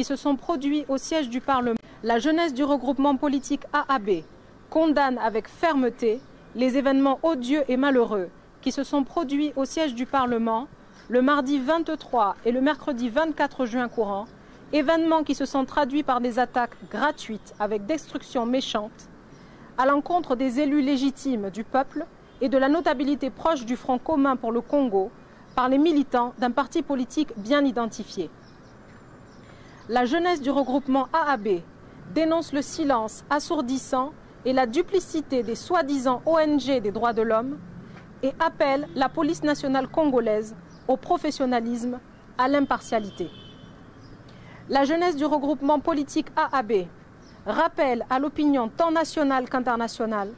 qui se sont produits au siège du Parlement, la jeunesse du regroupement politique AAB condamne avec fermeté les événements odieux et malheureux qui se sont produits au siège du Parlement le mardi 23 et le mercredi 24 juin courant, événements qui se sont traduits par des attaques gratuites avec destruction méchante à l'encontre des élus légitimes du peuple et de la notabilité proche du Front commun pour le Congo par les militants d'un parti politique bien identifié. La jeunesse du regroupement AAB dénonce le silence assourdissant et la duplicité des soi-disant ONG des droits de l'homme et appelle la police nationale congolaise au professionnalisme, à l'impartialité. La jeunesse du regroupement politique AAB rappelle à l'opinion tant nationale qu'internationale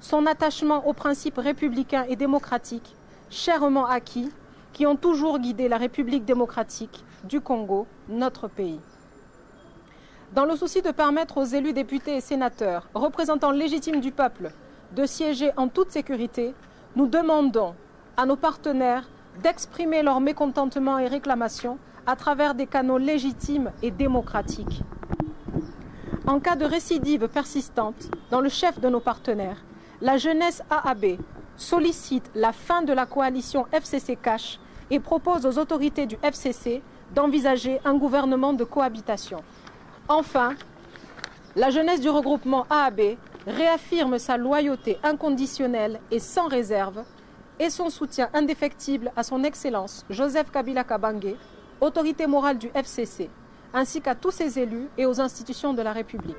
son attachement aux principes républicains et démocratiques chèrement acquis qui ont toujours guidé la République démocratique du Congo, notre pays. Dans le souci de permettre aux élus députés et sénateurs, représentants légitimes du peuple, de siéger en toute sécurité, nous demandons à nos partenaires d'exprimer leur mécontentement et réclamations à travers des canaux légitimes et démocratiques. En cas de récidive persistante dans le chef de nos partenaires, la jeunesse AAB sollicite la fin de la coalition FCC Cash et propose aux autorités du FCC d'envisager un gouvernement de cohabitation. Enfin, la jeunesse du regroupement AAB réaffirme sa loyauté inconditionnelle et sans réserve et son soutien indéfectible à son Excellence Joseph Kabila Kabange, autorité morale du FCC, ainsi qu'à tous ses élus et aux institutions de la République.